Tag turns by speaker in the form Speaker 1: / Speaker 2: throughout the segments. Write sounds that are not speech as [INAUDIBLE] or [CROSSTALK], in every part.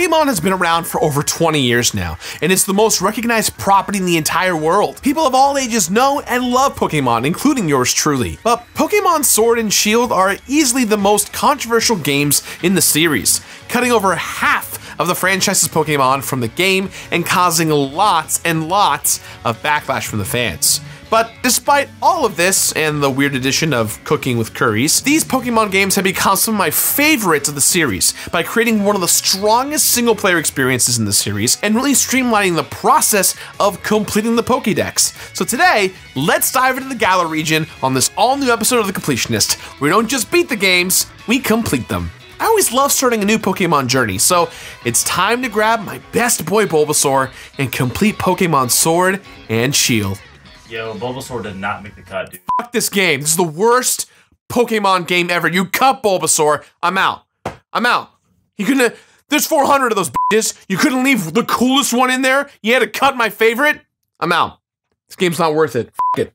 Speaker 1: Pokemon has been around for over 20 years now, and it's the most recognized property in the entire world. People of all ages know and love Pokemon, including yours truly. But Pokemon Sword and Shield are easily the most controversial games in the series, cutting over half of the franchise's Pokemon from the game and causing lots and lots of backlash from the fans. But despite all of this and the weird addition of cooking with curries, these Pokemon games have become some of my favorites of the series by creating one of the strongest single player experiences in the series and really streamlining the process of completing the Pokédex. So today, let's dive into the Galar region on this all new episode of The Completionist, we don't just beat the games, we complete them. I always love starting a new Pokemon journey, so it's time to grab my best boy Bulbasaur and complete Pokemon Sword and Shield.
Speaker 2: Yo, Bulbasaur did not make the cut, dude.
Speaker 1: Fuck this game. This is the worst Pokemon game ever. You cut Bulbasaur. I'm out. I'm out. You couldn't. There's 400 of those bitches. You couldn't leave the coolest one in there. You had to cut my favorite. I'm out. This game's not worth it. F it.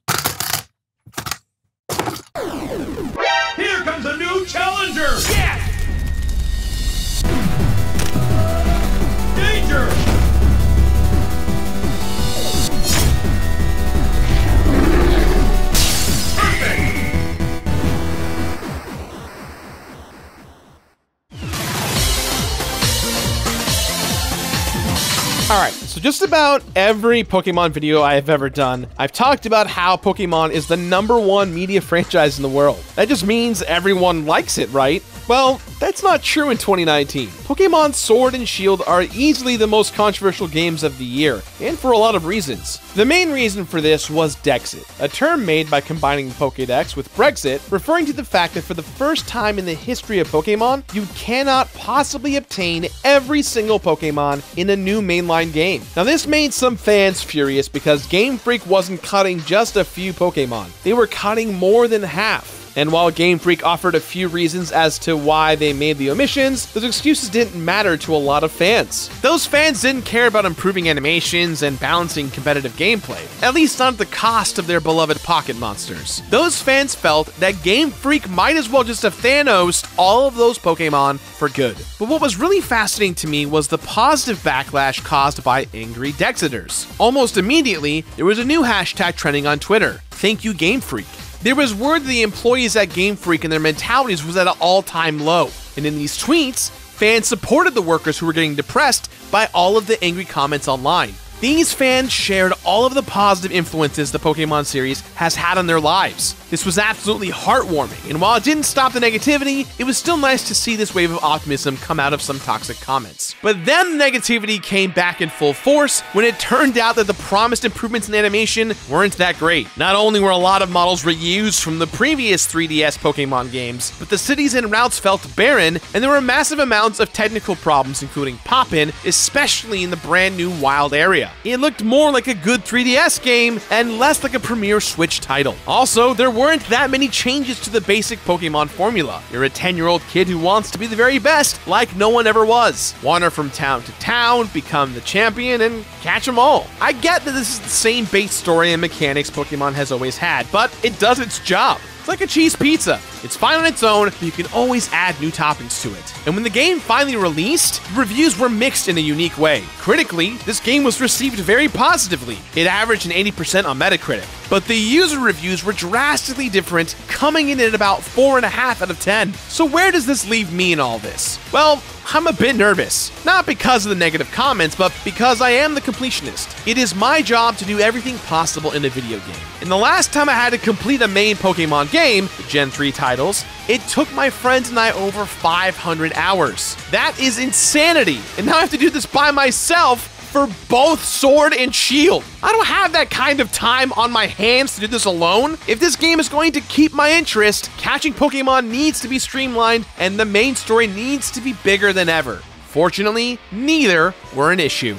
Speaker 1: All right, so just about every Pokemon video I have ever done, I've talked about how Pokemon is the number one media [LAUGHS] franchise in the world. That just means everyone likes it, right? Well, that's not true in 2019. Pokemon Sword and Shield are easily the most controversial games of the year, and for a lot of reasons. The main reason for this was Dexit, a term made by combining Pokedex with Brexit, referring to the fact that for the first time in the history of Pokemon, you cannot possibly obtain every single Pokemon in a new mainline game. Now, this made some fans furious because Game Freak wasn't cutting just a few Pokemon, they were cutting more than half. And while Game Freak offered a few reasons as to why they made the omissions, those excuses didn't matter to a lot of fans. Those fans didn't care about improving animations and balancing competitive gameplay, at least not at the cost of their beloved pocket monsters. Those fans felt that Game Freak might as well just have Thanos all of those Pokemon for good. But what was really fascinating to me was the positive backlash caused by angry Dexiters. Almost immediately, there was a new hashtag trending on Twitter. Thank you, Game Freak. There was word that the employees at Game Freak and their mentalities was at an all-time low. And in these tweets, fans supported the workers who were getting depressed by all of the angry comments online. These fans shared all of the positive influences the Pokemon series has had on their lives. This was absolutely heartwarming, and while it didn't stop the negativity, it was still nice to see this wave of optimism come out of some toxic comments. But then the negativity came back in full force when it turned out that the promised improvements in animation weren't that great. Not only were a lot of models reused from the previous 3DS Pokemon games, but the cities and routes felt barren, and there were massive amounts of technical problems, including pop-in, especially in the brand new Wild area. It looked more like a good 3DS game and less like a premier Switch title. Also, there weren't that many changes to the basic Pokemon formula. You're a 10 year old kid who wants to be the very best, like no one ever was. Wander from town to town, become the champion, and catch them all. I get that this is the same base story and mechanics Pokemon has always had, but it does its job. It's like a cheese pizza. It's fine on its own, but you can always add new toppings to it. And when the game finally released, reviews were mixed in a unique way. Critically, this game was received very positively. It averaged an 80% on Metacritic. But the user reviews were drastically different, coming in at about 4.5 out of 10. So where does this leave me in all this? Well, I'm a bit nervous. Not because of the negative comments, but because I am the completionist. It is my job to do everything possible in a video game. And the last time I had to complete a main Pokemon game, Gen 3 titles, it took my friends and I over 500 hours. That is insanity. And now I have to do this by myself for both sword and shield. I don't have that kind of time on my hands to do this alone. If this game is going to keep my interest, catching Pokemon needs to be streamlined and the main story needs to be bigger than ever. Fortunately, neither were an issue.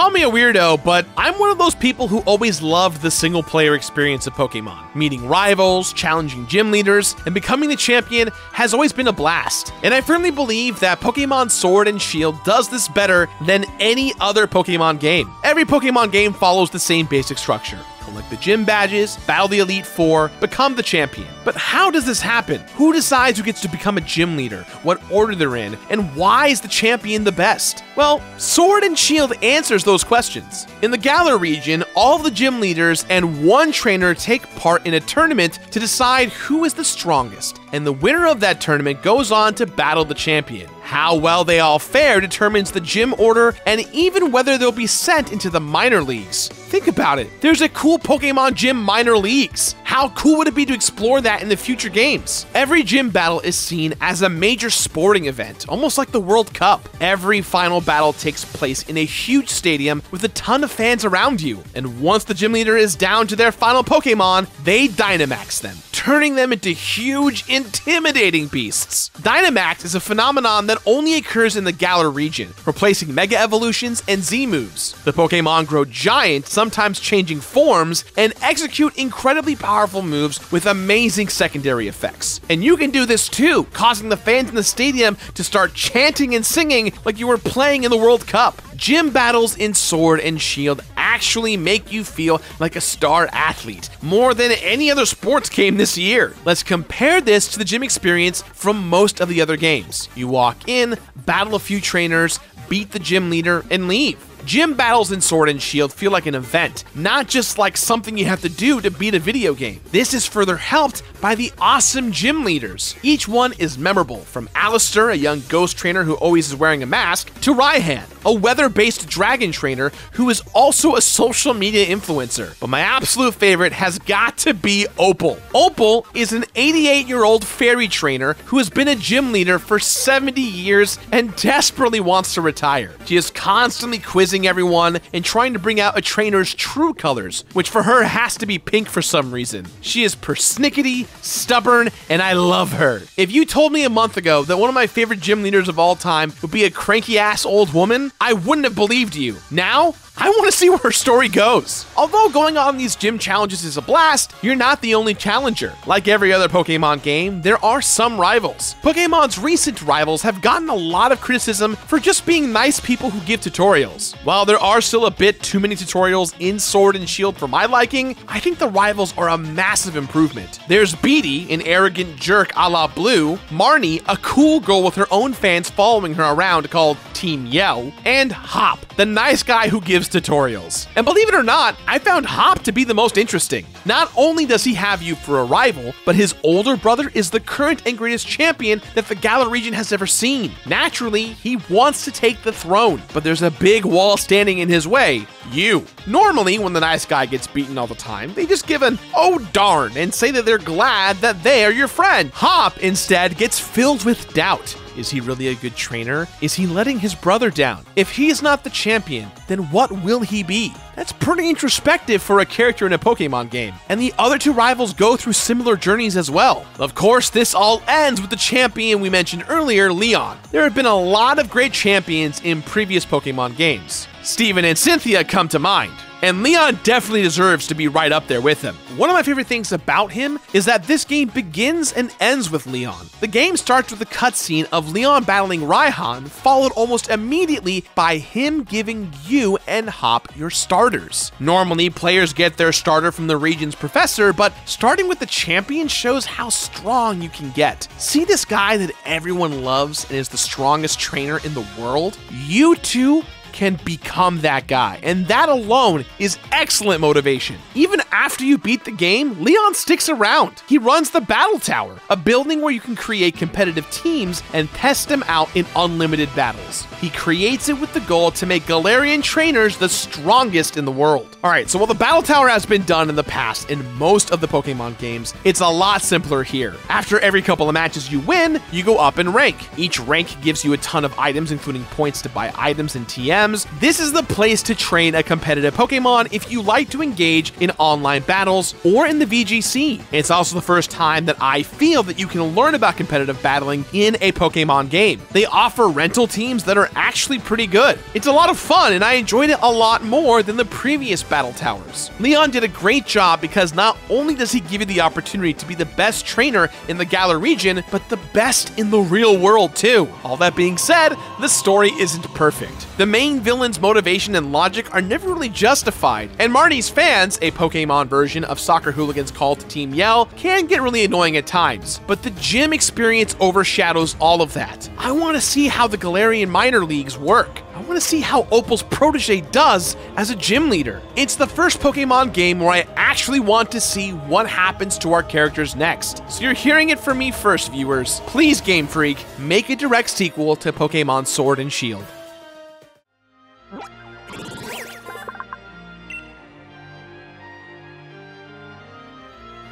Speaker 1: Coming me a weirdo, but I'm one of those people who always loved the single player experience of Pokemon. Meeting rivals, challenging gym leaders, and becoming the champion has always been a blast. And I firmly believe that Pokemon Sword and Shield does this better than any other Pokemon game. Every Pokemon game follows the same basic structure collect the gym badges, battle the Elite Four, become the champion. But how does this happen? Who decides who gets to become a gym leader, what order they're in, and why is the champion the best? Well, Sword and Shield answers those questions. In the Galar region, all the gym leaders and one trainer take part in a tournament to decide who is the strongest, and the winner of that tournament goes on to battle the champion. How well they all fare determines the gym order and even whether they'll be sent into the minor leagues. Think about it. There's a cool Pokemon Gym minor leagues. How cool would it be to explore that in the future games? Every gym battle is seen as a major sporting event, almost like the World Cup. Every final battle takes place in a huge stadium with a ton of fans around you. And once the gym leader is down to their final Pokemon, they Dynamax them, turning them into huge, intimidating beasts. Dynamax is a phenomenon that only occurs in the Galar region, replacing Mega Evolutions and Z moves. The Pokemon grow giant, sometimes changing forms, and execute incredibly powerful moves with amazing secondary effects. And you can do this too, causing the fans in the stadium to start chanting and singing like you were playing in the World Cup. Gym battles in Sword and Shield actually make you feel like a star athlete, more than any other sports game this year. Let's compare this to the gym experience from most of the other games. You walk in, battle a few trainers, beat the gym leader, and leave. Gym battles in Sword and Shield feel like an event, not just like something you have to do to beat a video game. This is further helped by the awesome gym leaders. Each one is memorable, from Allister, a young ghost trainer who always is wearing a mask, to Raihan, a weather-based dragon trainer who is also a social media influencer. But my absolute favorite has got to be Opal. Opal is an 88-year-old fairy trainer who has been a gym leader for 70 years and desperately wants to retire. She is constantly quizzing everyone and trying to bring out a trainer's true colors, which for her has to be pink for some reason. She is persnickety, stubborn, and I love her. If you told me a month ago that one of my favorite gym leaders of all time would be a cranky ass old woman, I wouldn't have believed you. Now, I want to see where her story goes. Although going on these gym challenges is a blast, you're not the only challenger. Like every other Pokemon game, there are some rivals. Pokemon's recent rivals have gotten a lot of criticism for just being nice people who give tutorials. While there are still a bit too many tutorials in Sword and Shield for my liking, I think the rivals are a massive improvement. There's Beatty, an arrogant jerk a la Blue, Marnie, a cool girl with her own fans following her around called Team Yell, and Hop, the nice guy who gives tutorials. And believe it or not, I found Hop to be the most interesting. Not only does he have you for a rival, but his older brother is the current and greatest champion that the Galar region has ever seen. Naturally, he wants to take the throne, but there's a big wall standing in his way you. Normally, when the nice guy gets beaten all the time, they just give an oh darn and say that they're glad that they are your friend. Hop instead gets filled with doubt. Is he really a good trainer? Is he letting his brother down? If he is not the champion, then what will he be? That's pretty introspective for a character in a Pokemon game. And the other two rivals go through similar journeys as well. Of course, this all ends with the champion we mentioned earlier, Leon. There have been a lot of great champions in previous Pokemon games. Steven and Cynthia come to mind. And Leon definitely deserves to be right up there with him. One of my favorite things about him is that this game begins and ends with Leon. The game starts with a cutscene of Leon battling Raihan, followed almost immediately by him giving you and Hop your starters. Normally, players get their starter from the region's professor, but starting with the champion shows how strong you can get. See this guy that everyone loves and is the strongest trainer in the world? You two can become that guy. And that alone is excellent motivation. Even after you beat the game, Leon sticks around. He runs the Battle Tower, a building where you can create competitive teams and test them out in unlimited battles. He creates it with the goal to make Galarian trainers the strongest in the world. Alright, so while the Battle Tower has been done in the past in most of the Pokemon games, it's a lot simpler here. After every couple of matches you win, you go up in rank. Each rank gives you a ton of items, including points to buy items and This is the place to train a competitive Pokemon if you like to engage in online battles or in the VGC. It's also the first time that I feel that you can learn about competitive battling in a Pokemon game. They offer rental teams that are actually pretty good. It's a lot of fun, and I enjoyed it a lot more than the previous Battle Towers. Leon did a great job because not only does he give you the opportunity to be the best trainer in the Galar region, but the best in the real world too. All that being said, the story isn't perfect. The main villain's motivation and logic are never really justified, and Marnie's fans, a Pokemon version of soccer hooligans called Team Yell, can get really annoying at times, but the gym experience overshadows all of that. I want to see how the Galarian minor leagues work. I want to see how Opal's protege does as a gym leader. It's the first Pokemon game where I actually want to see what happens to our characters next. So you're hearing it from me first, viewers. Please, Game Freak, make a direct sequel to Pokemon Sword and Shield.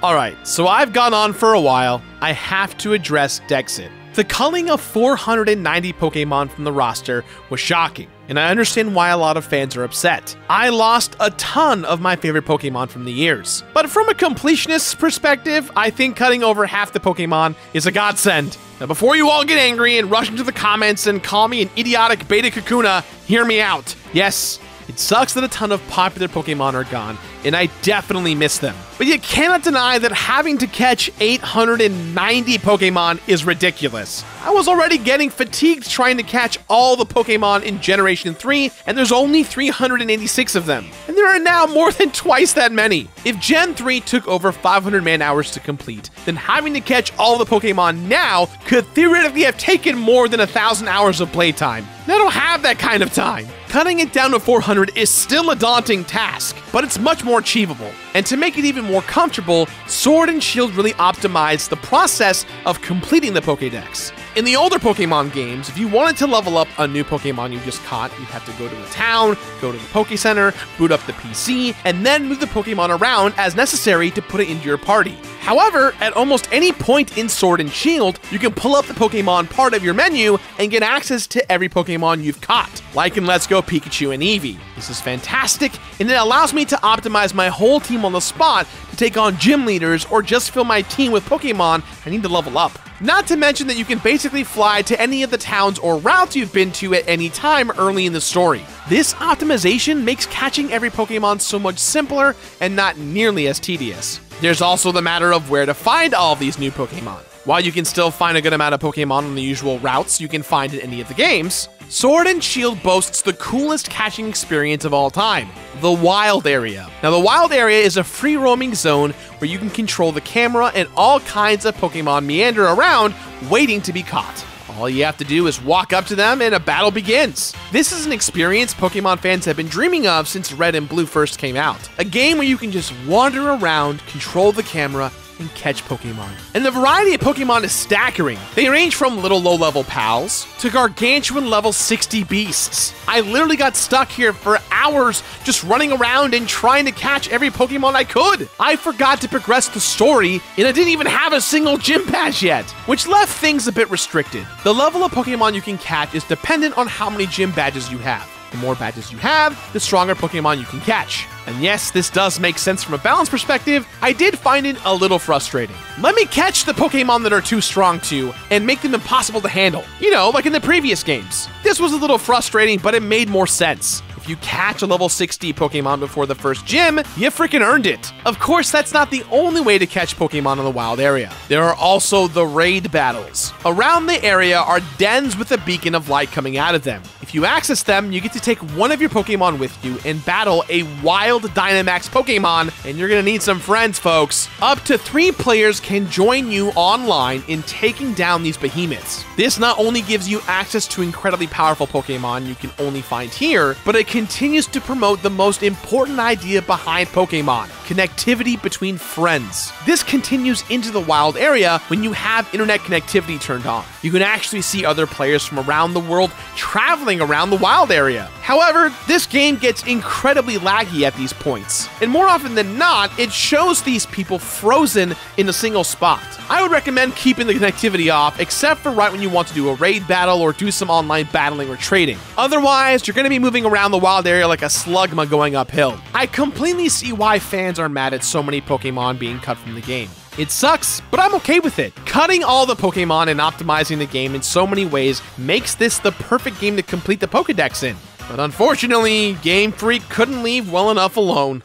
Speaker 1: Alright, so I've gone on for a while. I have to address Dexit. The culling of 490 Pokemon from the roster was shocking, and I understand why a lot of fans are upset. I lost a ton of my favorite Pokemon from the years. But from a completionist's perspective, I think cutting over half the Pokemon is a godsend. Now, before you all get angry and rush into the comments and call me an idiotic beta Kakuna, hear me out. Yes, it sucks that a ton of popular Pokemon are gone, and I definitely miss them. But you cannot deny that having to catch 890 Pokemon is ridiculous. I was already getting fatigued trying to catch all the Pokemon in Generation 3, and there's only 386 of them. And there are now more than twice that many. If Gen 3 took over 500 man hours to complete, then having to catch all the Pokemon now could theoretically have taken more than a thousand hours of playtime. I don't have that kind of time. Cutting it down to 400 is still a daunting task, but it's much more achievable. And to make it even more comfortable, Sword and Shield really optimize the process of completing the Pokédex. In the older Pokemon games, if you wanted to level up a new Pokemon you just caught, you'd have to go to a town, go to the Poke Center, boot up the PC, and then move the Pokemon around as necessary to put it into your party. However, at almost any point in Sword and Shield, you can pull up the Pokemon part of your menu and get access to every Pokemon you've caught, like in Let's Go Pikachu and Eevee. This is fantastic, and it allows me to optimize my whole team on the spot to take on gym leaders or just fill my team with Pokemon I need to level up. Not to mention that you can basically fly to any of the towns or routes you've been to at any time early in the story. This optimization makes catching every Pokemon so much simpler and not nearly as tedious. There's also the matter of where to find all of these new Pokemon. While you can still find a good amount of Pokemon on the usual routes you can find in any of the games, Sword and Shield boasts the coolest catching experience of all time the Wild Area. Now, the Wild Area is a free roaming zone where you can control the camera and all kinds of Pokemon meander around waiting to be caught. All you have to do is walk up to them and a battle begins. This is an experience Pokemon fans have been dreaming of since Red and Blue first came out. A game where you can just wander around, control the camera, and catch Pokemon. And the variety of Pokemon is staggering. They range from little low level pals to gargantuan level 60 beasts. I literally got stuck here for hours just running around and trying to catch every Pokemon I could. I forgot to progress the story and I didn't even have a single gym badge yet, which left things a bit restricted. The level of Pokemon you can catch is dependent on how many gym badges you have. The more badges you have, the stronger Pokemon you can catch. And yes, this does make sense from a balance perspective, I did find it a little frustrating. Let me catch the Pokemon that are too strong to, and make them impossible to handle. You know, like in the previous games. This was a little frustrating, but it made more sense you catch a level 60 Pokemon before the first gym, you freaking earned it. Of course, that's not the only way to catch Pokemon in the wild area. There are also the raid battles. Around the area are dens with a beacon of light coming out of them. If you access them, you get to take one of your Pokemon with you and battle a wild Dynamax Pokemon, and you're gonna need some friends, folks. Up to three players can join you online in taking down these behemoths. This not only gives you access to incredibly powerful Pokemon you can only find here, but it can continues to promote the most important idea behind Pokemon connectivity between friends. This continues into the wild area when you have internet connectivity turned on. You can actually see other players from around the world traveling around the wild area. However, this game gets incredibly laggy at these points, and more often than not, it shows these people frozen in a single spot. I would recommend keeping the connectivity off, except for right when you want to do a raid battle or do some online battling or trading. Otherwise, you're going to be moving around the wild area like a slugma going uphill. I completely see why fans are mad at so many Pokemon being cut from the game. It sucks, but I'm okay with it. Cutting all the Pokemon and optimizing the game in so many ways makes this the perfect game to complete the Pokedex in. But unfortunately, Game Freak couldn't leave well enough alone.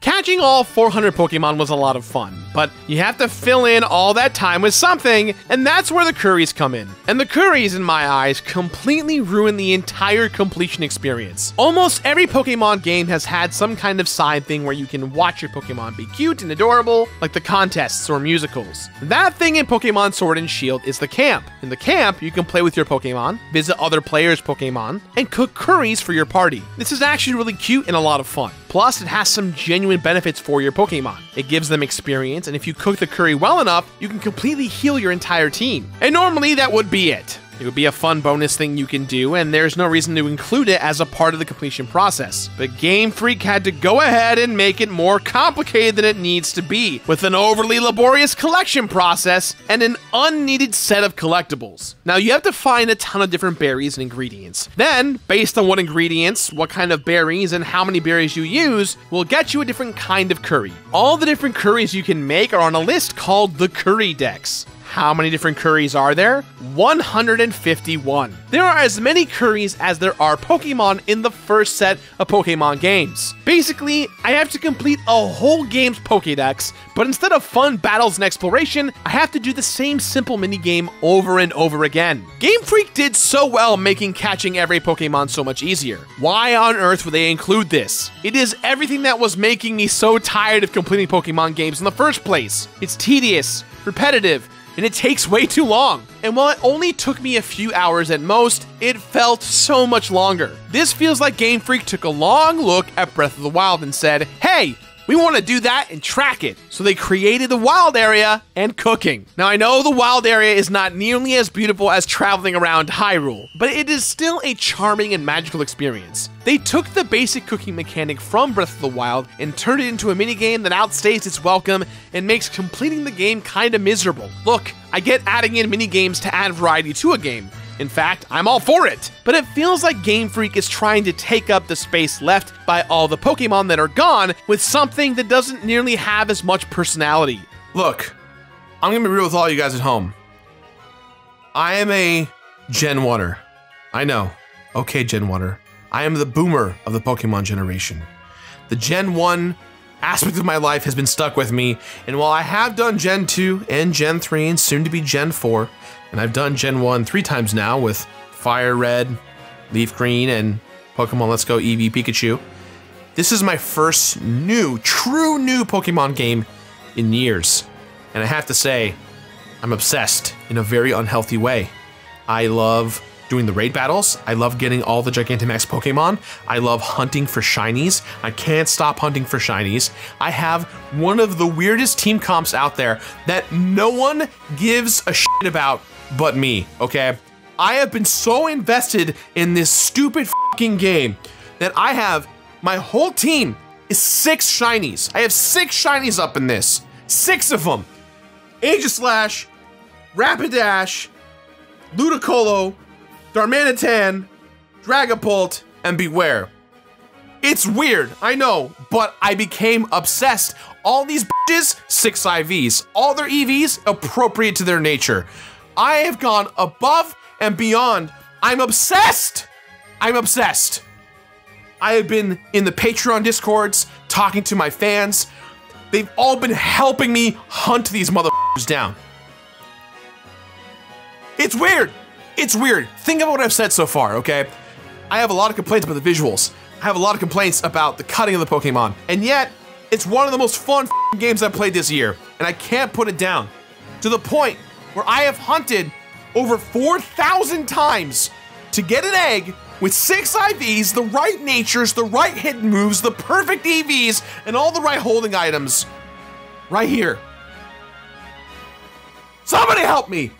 Speaker 1: Catching all 400 Pokemon was a lot of fun, but you have to fill in all that time with something, and that's where the curries come in. And the curries, in my eyes, completely ruin the entire completion experience. Almost every Pokemon game has had some kind of side thing where you can watch your Pokemon be cute and adorable, like the contests or musicals. That thing in Pokemon Sword and Shield is the camp. In the camp, you can play with your Pokemon, visit other players' Pokemon, and cook curries for your party. This is actually really cute and a lot of fun. Plus, it has some genuine benefits for your Pokemon. It gives them experience, and if you cook the curry well enough, you can completely heal your entire team. And normally, that would be it. It would be a fun bonus thing you can do, and there's no reason to include it as a part of the completion process. But Game Freak had to go ahead and make it more complicated than it needs to be, with an overly laborious collection process and an unneeded set of collectibles. Now, you have to find a ton of different berries and ingredients. Then, based on what ingredients, what kind of berries, and how many berries you use, will get you a different kind of curry. All the different curries you can make are on a list called the Curry Dex. How many different curries are there? 151. There are as many curries as there are Pokemon in the first set of Pokemon games. Basically, I have to complete a whole game's Pokédex, but instead of fun battles and exploration, I have to do the same simple minigame over and over again. Game Freak did so well making catching every Pokemon so much easier. Why on earth would they include this? It is everything that was making me so tired of completing Pokemon games in the first place. It's tedious, repetitive, and it takes way too long. And while it only took me a few hours at most, it felt so much longer. This feels like Game Freak took a long look at Breath of the Wild and said, hey, we want to do that and track it. So they created the wild area and cooking. Now I know the wild area is not nearly as beautiful as traveling around Hyrule, but it is still a charming and magical experience. They took the basic cooking mechanic from Breath of the Wild and turned it into a minigame that outstays its welcome and makes completing the game kinda miserable. Look, I get adding in minigames to add variety to a game, in fact, I'm all for it. But it feels like Game Freak is trying to take up the space left by all the Pokemon that are gone with something that doesn't nearly have as much personality. Look, I'm gonna be real with all you guys at home. I am a Gen 1er. I know. Okay, Gen 1er. I am the boomer of the Pokemon generation. The Gen 1 aspect of my life has been stuck with me, and while I have done Gen 2 and Gen 3 and soon to be Gen 4, and I've done Gen 1 three times now with Fire Red, Leaf Green, and Pokemon Let's Go Eevee Pikachu. This is my first new, true new Pokemon game in years. And I have to say, I'm obsessed in a very unhealthy way. I love doing the raid battles. I love getting all the Gigantamax Pokemon. I love hunting for shinies. I can't stop hunting for shinies. I have one of the weirdest team comps out there that no one gives a shit about but me, okay? I have been so invested in this stupid fucking game that I have my whole team is six shinies. I have six shinies up in this. Six of them. Aegislash, Rapidash, Ludicolo, Darmanitan, Dragapult, and Bewear. It's weird, I know, but I became obsessed. All these bitches, six IVs. All their EVs, appropriate to their nature. I have gone above and beyond. I'm obsessed. I'm obsessed. I have been in the Patreon discords talking to my fans. They've all been helping me hunt these motherfuckers down. It's weird. It's weird. Think about what I've said so far, okay? I have a lot of complaints about the visuals. I have a lot of complaints about the cutting of the Pokemon. And yet, it's one of the most fun games I've played this year. And I can't put it down. To the point where I have hunted over 4,000 times to get an egg with six IVs, the right natures, the right hidden moves, the perfect EVs, and all the right holding items. Right here. Somebody help me!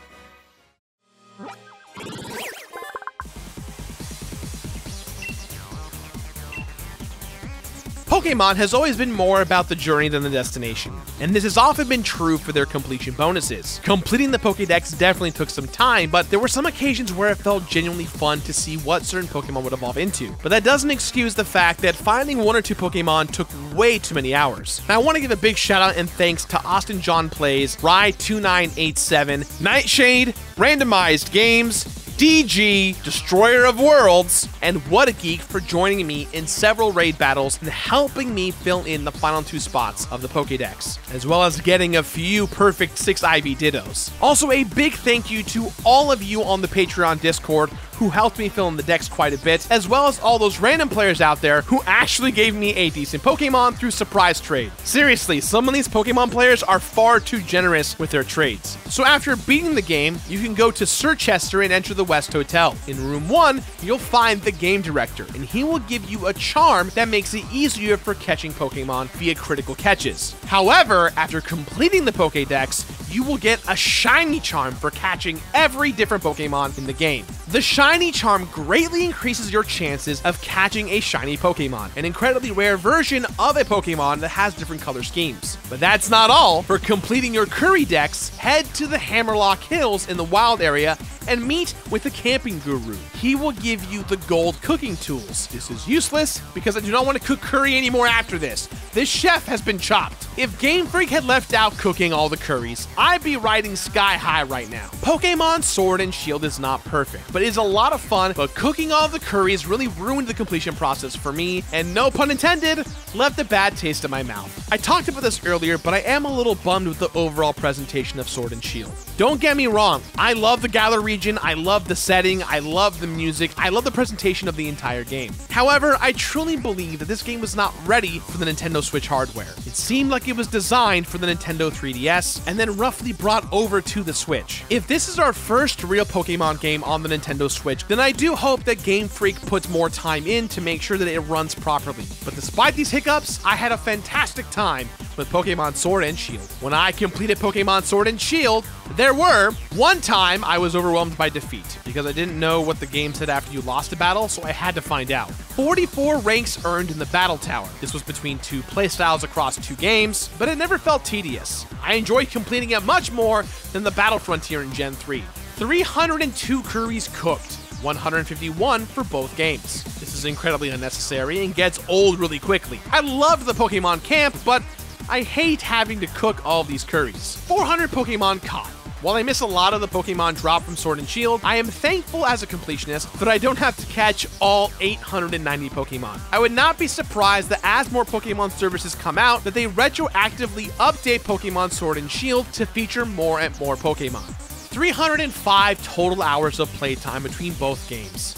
Speaker 1: Pokemon has always been more about the journey than the destination, and this has often been true for their completion bonuses. Completing the Pokedex definitely took some time, but there were some occasions where it felt genuinely fun to see what certain Pokemon would evolve into. But that doesn't excuse the fact that finding one or two Pokemon took way too many hours. Now, I want to give a big shout out and thanks to Austin John Plays, Rye2987, Nightshade, Randomized Games, DG, Destroyer of Worlds, and What a Geek for joining me in several raid battles and helping me fill in the final two spots of the Pokedex, as well as getting a few perfect 6 IV Dittos. Also, a big thank you to all of you on the Patreon Discord who helped me fill in the decks quite a bit, as well as all those random players out there who actually gave me a decent Pokemon through surprise trade. Seriously, some of these Pokemon players are far too generous with their trades. So after beating the game, you can go to Circhester and enter the West Hotel. In room 1, you'll find the game director, and he will give you a charm that makes it easier for catching Pokemon via critical catches. However, after completing the Pokédex, you will get a shiny charm for catching every different Pokemon in the game. The shiny charm greatly increases your chances of catching a shiny Pokemon, an incredibly rare version of a Pokemon that has different color schemes. But that's not all. For completing your Curry Dex, head to the Hammerlocke Hills in the wild area and meet with the camping guru. He will give you the gold cooking tools. This is useless because I do not want to cook curry anymore after this. This chef has been chopped. If Game Freak had left out cooking all the curries, I'd be riding sky high right now. Pokemon Sword and Shield is not perfect, but is a lot of fun, but cooking all the curries really ruined the completion process for me, and no pun intended, left a bad taste in my mouth. I talked about this earlier, but I am a little bummed with the overall presentation of Sword and Shield. Don't get me wrong, I love the Galar region, I love the setting, I love the music, I love the presentation of the entire game. However, I truly believe that this game was not ready for the Nintendo Switch hardware. It seemed like it was designed for the Nintendo 3DS and then roughly brought over to the Switch. If this is our first real Pokemon game on the Nintendo Switch, then I do hope that Game Freak puts more time in to make sure that it runs properly. But despite these hiccups, I had a fantastic time with Pokemon Sword and Shield. When I completed Pokemon Sword and Shield, there were one time I was overwhelmed by defeat because I didn't know what the game said after you lost a battle, so I had to find out. 44 ranks earned in the Battle Tower. This was between two playstyles across two games, but it never felt tedious. I enjoyed completing it much more than the Battle Frontier in Gen 3. 302 curries cooked, 151 for both games. This is incredibly unnecessary and gets old really quickly. I loved the Pokemon camp, but I hate having to cook all these curries. 400 Pokemon caught. While I miss a lot of the Pokemon drop from Sword and Shield, I am thankful as a completionist that I don't have to catch all 890 Pokemon. I would not be surprised that as more Pokemon services come out, that they retroactively update Pokemon Sword and Shield to feature more and more Pokemon. 305 total hours of playtime between both games.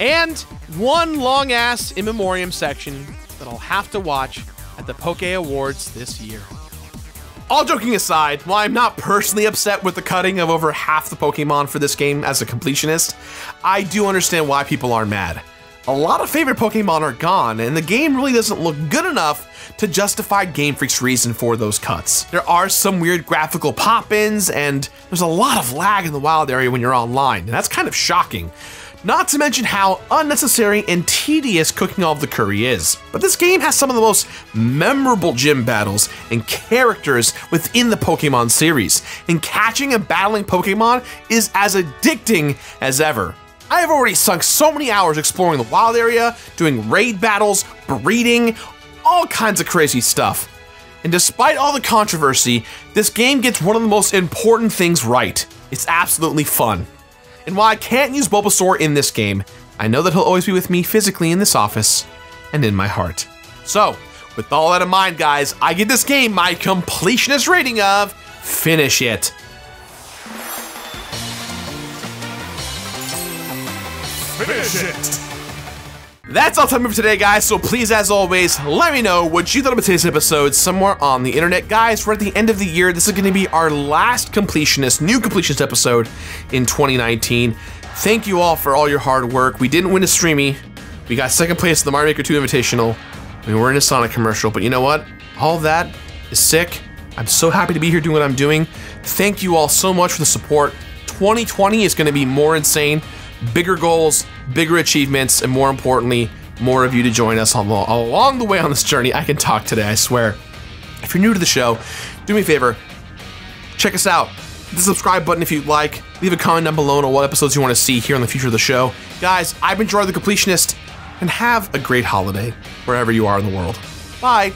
Speaker 1: And one long ass in memoriam section that I'll have to watch at the Poke Awards this year. All joking aside, while I'm not personally upset with the cutting of over half the Pokemon for this game as a completionist, I do understand why people are mad. A lot of favorite Pokemon are gone, and the game really doesn't look good enough to justify Game Freak's reason for those cuts. There are some weird graphical pop-ins, and there's a lot of lag in the wild area when you're online, and that's kind of shocking. Not to mention how unnecessary and tedious cooking all of the curry is. But this game has some of the most memorable gym battles and characters within the Pokemon series, and catching and battling Pokemon is as addicting as ever. I have already sunk so many hours exploring the wild area, doing raid battles, breeding, all kinds of crazy stuff. And despite all the controversy, this game gets one of the most important things right. It's absolutely fun. And while I can't use Bulbasaur in this game, I know that he'll always be with me physically in this office and in my heart. So, with all that in mind, guys, I give this game my completionist rating of finish it.
Speaker 3: Finish it!
Speaker 1: That's all time for today, guys. So please, as always, let me know what you thought about today's episode somewhere on the internet. Guys, we're at the end of the year. This is going to be our last completionist, new completionist episode in 2019. Thank you all for all your hard work. We didn't win a streamy. We got second place in the Mario Maker 2 Invitational. We were in a Sonic commercial, but you know what? All that is sick. I'm so happy to be here doing what I'm doing. Thank you all so much for the support. 2020 is going to be more insane bigger goals, bigger achievements, and more importantly, more of you to join us along, along the way on this journey. I can talk today, I swear. If you're new to the show, do me a favor, check us out. The subscribe button if you'd like. Leave a comment down below on what episodes you want to see here in the future of the show. Guys, I've been Jirard the Completionist, and have a great holiday wherever you are in the world. Bye.